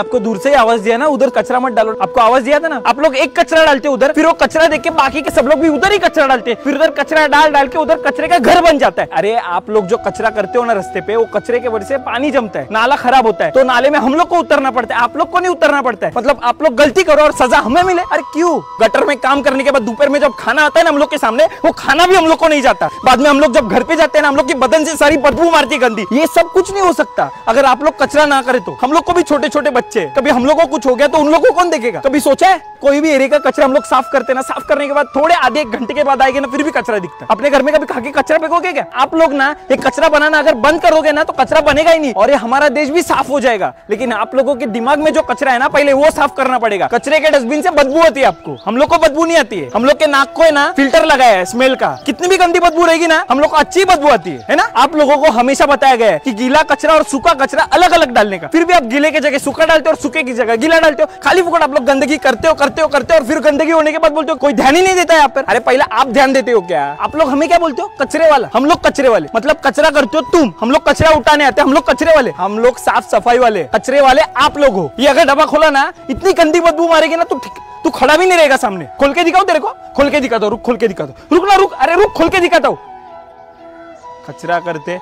आपको दूर से ही आवाज़ दिया ना, उधर कचरा मत डालो। आपको आवाज़ दिया था ना? आप लोग एक कचरा डालते उधर, फिर वो कचरा देख के बाकी के सब लोग भी उधर ही कचरा डालते फिर उधर कचरा डाल डाल के उधर कचरे का घर बन जाता है। अरे, आप लोग जो कचरा करते हो ना रस्ते पे, वो कचरे के वजह से पानी जमता है, नाला खराब होता है। तो नाले में हम लोग को उतरना पड़ता है। आप लोग को नहीं उतरना पड़ता है। मतलब आप लोग गलती करो और सजा हमें मिले। अरे क्यों? गटर में काम करने के बाद दोपहर में जब खाना आता है ना हम लोग के सामने, वो खाना भी हम लोग को नहीं जाता। बाद में हम लोग जब घर पे जाते हैं ना, हम लोग की बदन से सारी बदबू मारती गंदी। ये सब कुछ नहीं हो सकता। अगर आप लोग कचरा ना करे तो। हम लोग को भी छोटे छोटे बच्चे कभी हम लोगों को कुछ हो गया तो उन लोगों को कौन देखेगा? कभी सोचा है? कोई भी एरिया का कचरा हम लोग साफ़ करते ना, साफ़ करने के बाद थोड़े आधे एक घंटे के बाद आएँगे ना, फिर भी कचरा दिखता है। अपने घर में कभी खा के कचरा फेंकोगे क्या? आप लोग ना, ये कचरा बनाना अगर बंद करोगे ना तो कचरा बनेगा ही नहीं। और ये हमारा देश भी साफ़ हो जाएगा। लेकिन आप लोगों के दिमाग में जो कचरा है ना, पहले वो साफ़ करना पड़ेगा। कचरे के डस्टबिन से बदबू आती है आपको। हम लोग को बदबू नहीं आती है। हम लोग के नाक को है ना, फ़िल्टर लगाया है, स्मेल का। कितनी भी गंदी बदबू रहेगी ना, हम लोग को अच्छी बदबू आती है। ना? आप लोगों को हमेशा बताया गया है कि गीला कचरा और सूखा कचरा अलग अलग डालने का। फिर भी आप गीले की जगह सूखा डालते हो और सूखे की जगह, गीला डालते हो, खाली फुकट आप लोग गंदगी करते हो करते हो करते हो और फिर गंदगी होने के बाद बोलते हो, कोई ध्यान ही नहीं देता है आप पर? अरे पहले आप ध्यान देते हो क्या? आप लोग हमें क्या बोलते हो? कचरे वाला। हम लोग कचरे वाले। मतलब कचरा करते हो तुम। हम लोग कचरा उठाने आते हैं। हम लोग कचरे वाले। हम लोग साफ़ सफ़ाई वाले। कचरे वाले आप लोग हो। ये अगर डब्बा खोला ना, इतनी गंदी बदबू मारेगी ना तो ठीक। तू खड़ा भी नहीं रहेगा सामने। खोल के दिखाओ तेरे को। खोल के दिखा दो रुक, खोल के दिखा दो रुक ना, रुक। अरे रुक, खोल के दिखाता हूँ। कचरा करते